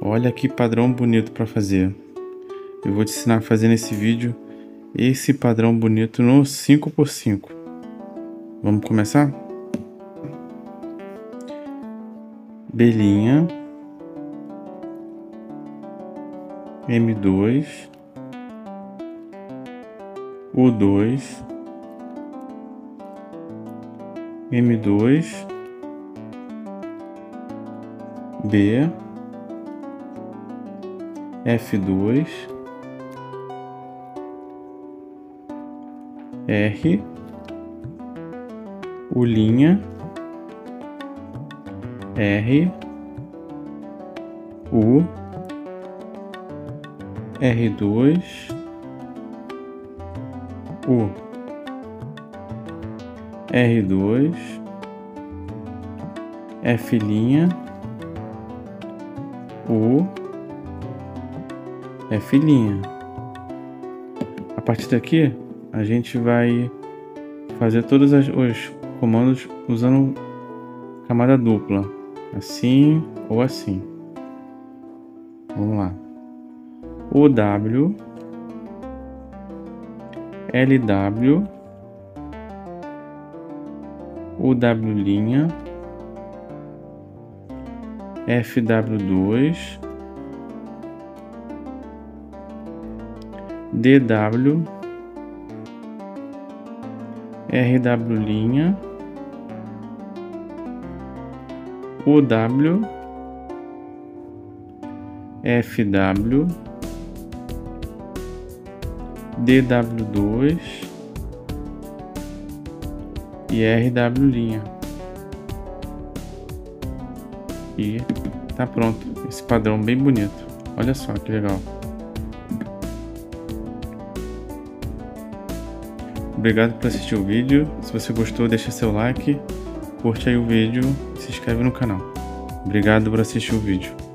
Olha que padrão bonito para fazer. Eu vou te ensinar a fazer nesse vídeo esse padrão bonito no 5x5. Vamos começar? Belinha. M2. U2. M2. B. F2 R. U linha. R. U. R2 U. R2 F linha. U é filhinha. A partir daqui, a gente vai fazer todos os comandos usando camada dupla, assim ou assim. Vamos lá. O W LW UW' FW2 DW RW linha OW FW DW2 e RW linha. E tá pronto esse padrão bem bonito. Olha só que legal. Obrigado por assistir o vídeo. Se você gostou, deixa seu like, curte aí o vídeo se inscreve no canal. Obrigado por assistir o vídeo.